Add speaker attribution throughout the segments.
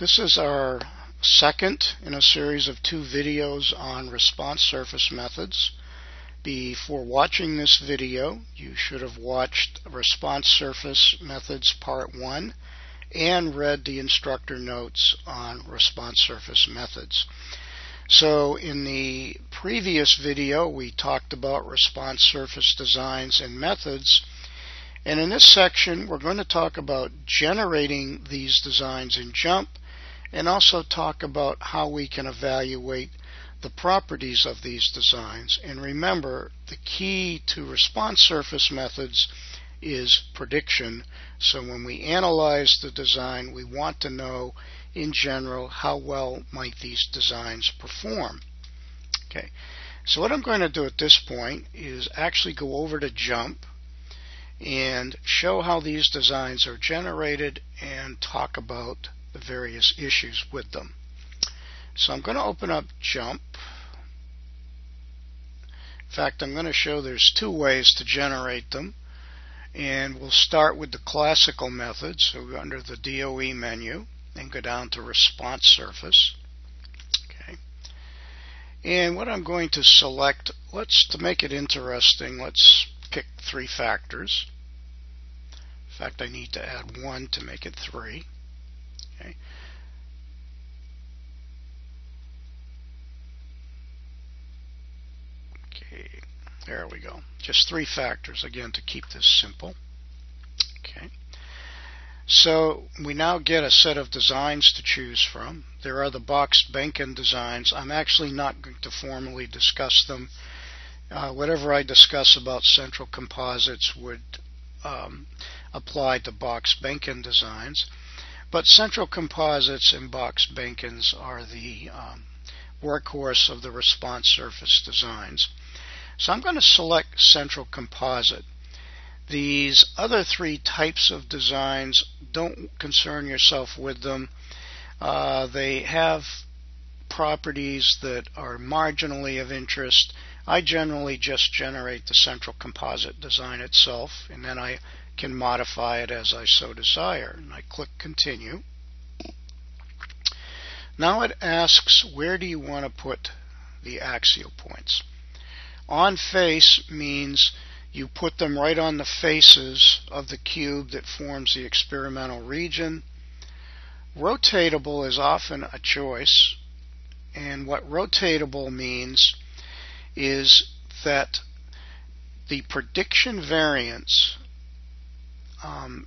Speaker 1: This is our second in a series of two videos on response surface methods. Before watching this video, you should have watched Response Surface Methods Part 1 and read the instructor notes on Response Surface Methods. So in the previous video, we talked about response surface designs and methods. And in this section, we're going to talk about generating these designs in JMP and also talk about how we can evaluate the properties of these designs. And remember, the key to response surface methods is prediction. So when we analyze the design, we want to know in general how well might these designs perform. Okay, so what I'm going to do at this point is actually go over to JMP and show how these designs are generated and talk about the various issues with them. So I'm going to open up JMP. In fact, I'm going to show there's two ways to generate them. And we'll start with the classical method. So under the DOE menu and go down to response surface. Okay. And what I'm going to select, let's to make it interesting, let's pick three factors. In fact, I need to add one to make it three. Okay. Okay, there we go. Just three factors, again, to keep this simple. Okay. So we now get a set of designs to choose from. There are the Box-Behnken designs. I'm actually not going to formally discuss them. Uh, whatever I discuss about central composites would um, apply to Box-Behnken designs. But central composites and Box-Behnkens are the um, workhorse of the response surface designs. So I'm going to select central composite. These other three types of designs, don't concern yourself with them. Uh, they have properties that are marginally of interest. I generally just generate the central composite design itself, and then I can modify it as I so desire. And I click continue. Now it asks where do you want to put the axial points. On face means you put them right on the faces of the cube that forms the experimental region. Rotatable is often a choice and what rotatable means is that the prediction variance um,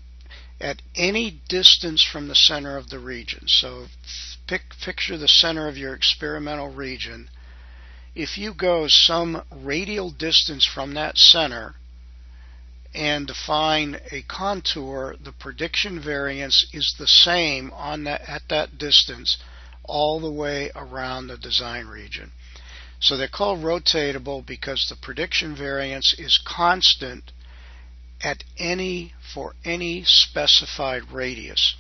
Speaker 1: at any distance from the center of the region. So pick, picture the center of your experimental region. If you go some radial distance from that center and define a contour, the prediction variance is the same on that, at that distance all the way around the design region. So they're called rotatable because the prediction variance is constant at any for any specified radius.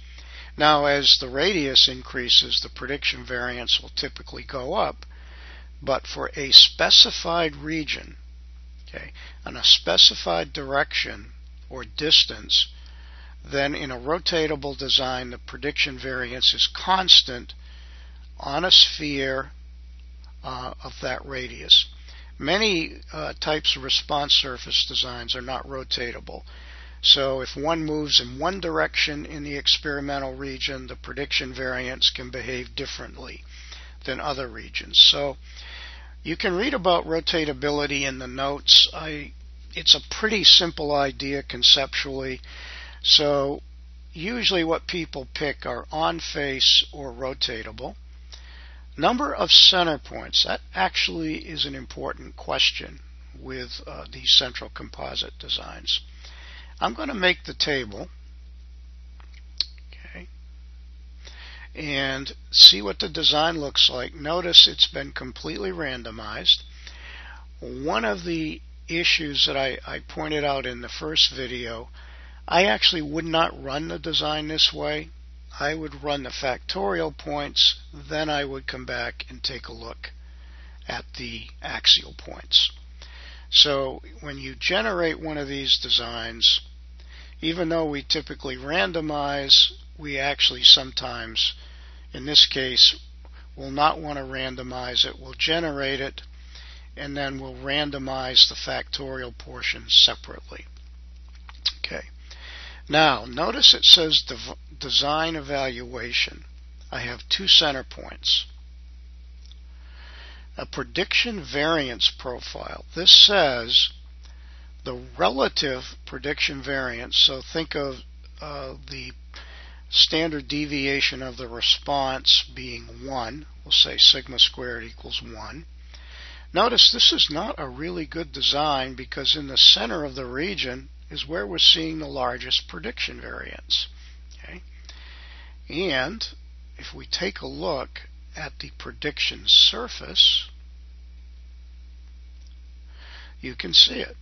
Speaker 1: Now, as the radius increases, the prediction variance will typically go up, but for a specified region, okay, on a specified direction or distance, then in a rotatable design, the prediction variance is constant on a sphere uh, of that radius. Many uh, types of response surface designs are not rotatable. So if one moves in one direction in the experimental region, the prediction variance can behave differently than other regions. So you can read about rotatability in the notes. I, it's a pretty simple idea conceptually. So usually what people pick are on face or rotatable. Number of center points, that actually is an important question with uh, these central composite designs. I'm going to make the table okay, and see what the design looks like. Notice it's been completely randomized. One of the issues that I, I pointed out in the first video, I actually would not run the design this way. I would run the factorial points, then I would come back and take a look at the axial points. So when you generate one of these designs, even though we typically randomize, we actually sometimes In this case, we'll not want to randomize it. We'll generate it and then we'll randomize the factorial portion separately. Now, notice it says design evaluation. I have two center points. A prediction variance profile. This says the relative prediction variance. So think of uh, the standard deviation of the response being 1. We'll say sigma squared equals 1. Notice this is not a really good design because in the center of the region is where we're seeing the largest prediction variance. Okay? And if we take a look at the prediction surface, you can see it.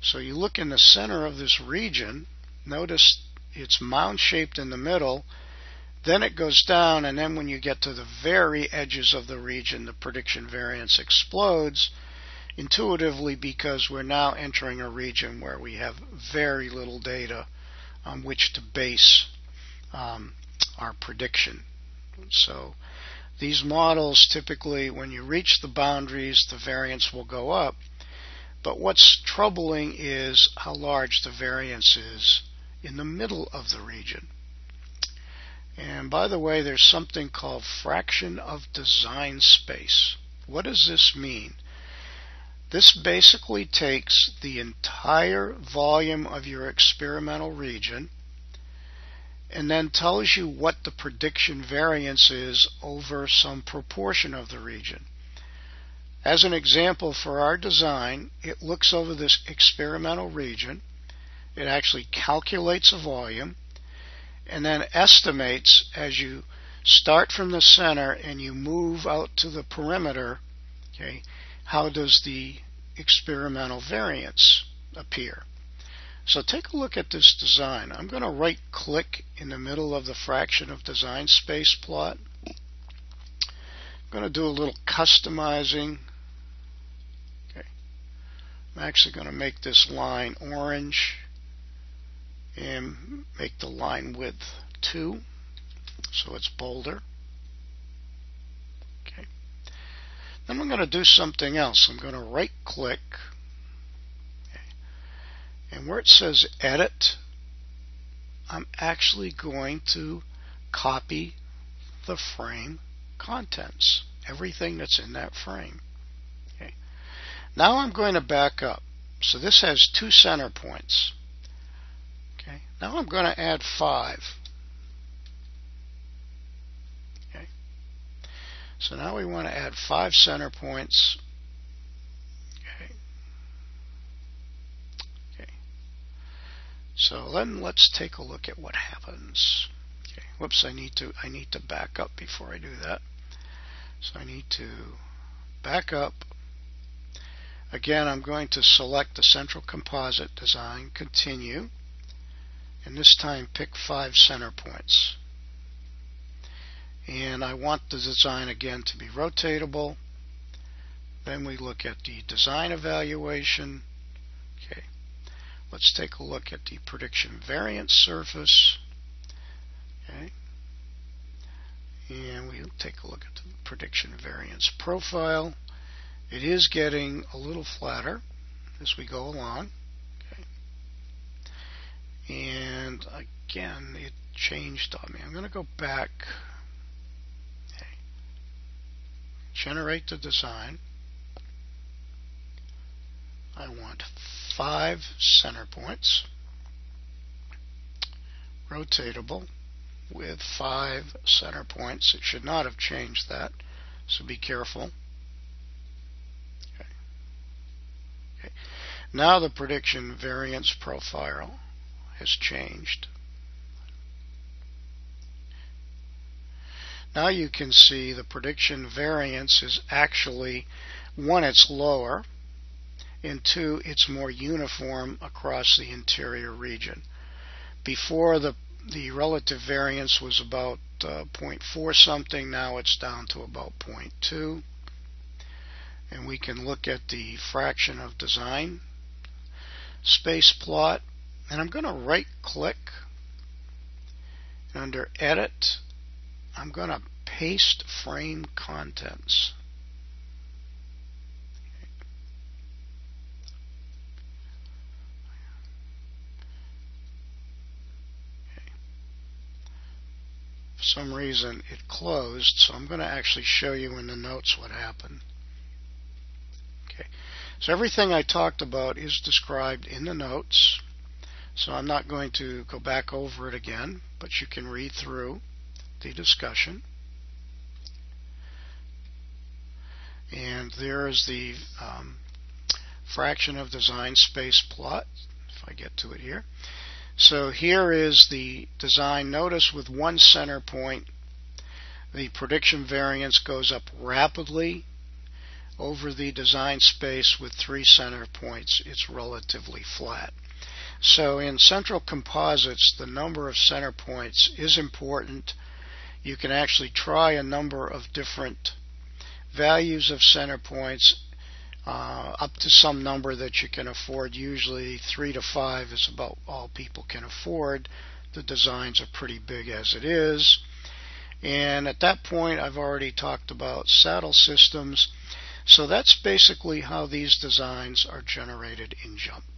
Speaker 1: So you look in the center of this region, notice it's mound shaped in the middle then it goes down, and then when you get to the very edges of the region, the prediction variance explodes intuitively because we're now entering a region where we have very little data on which to base um, our prediction. So these models typically, when you reach the boundaries, the variance will go up. But what's troubling is how large the variance is in the middle of the region. And by the way, there's something called fraction of design space. What does this mean? This basically takes the entire volume of your experimental region and then tells you what the prediction variance is over some proportion of the region. As an example for our design, it looks over this experimental region. It actually calculates a volume and then estimates as you start from the center and you move out to the perimeter, okay, how does the experimental variance appear? So take a look at this design. I'm going to right click in the middle of the fraction of design space plot. I'm going to do a little customizing. Okay. I'm actually going to make this line orange and make the line width 2 so it's bolder. Okay. Then I'm going to do something else. I'm going to right click and where it says edit I'm actually going to copy the frame contents everything that's in that frame. Okay. Now I'm going to back up. So this has two center points. Okay. Now I'm going to add 5. Okay. So now we want to add 5 center points. Okay. Okay. So then let's take a look at what happens. Okay. Whoops, I need to I need to back up before I do that. So I need to back up. Again, I'm going to select the central composite design, continue and this time pick five center points. And I want the design again to be rotatable. Then we look at the design evaluation. Okay, let's take a look at the prediction variance surface. Okay, and we'll take a look at the prediction variance profile. It is getting a little flatter as we go along. And again, it changed on me. I'm going to go back, okay. Generate the design. I want five center points, rotatable with five center points. It should not have changed that, so be careful. Okay. Okay. Now the prediction variance profile has changed. Now you can see the prediction variance is actually, one, it's lower, and two, it's more uniform across the interior region. Before the the relative variance was about uh, 0.4 something, now it's down to about 0.2. And we can look at the fraction of design space plot and I'm going to right click under edit I'm going to paste frame contents. For some reason it closed, so I'm going to actually show you in the notes what happened. Okay, so everything I talked about is described in the notes. So I'm not going to go back over it again, but you can read through the discussion. And there is the um, fraction of design space plot, if I get to it here. So here is the design. Notice with one center point, the prediction variance goes up rapidly over the design space with three center points. It's relatively flat. So in central composites, the number of center points is important. You can actually try a number of different values of center points uh, up to some number that you can afford. Usually three to five is about all people can afford. The designs are pretty big as it is. And at that point, I've already talked about saddle systems. So that's basically how these designs are generated in JMP.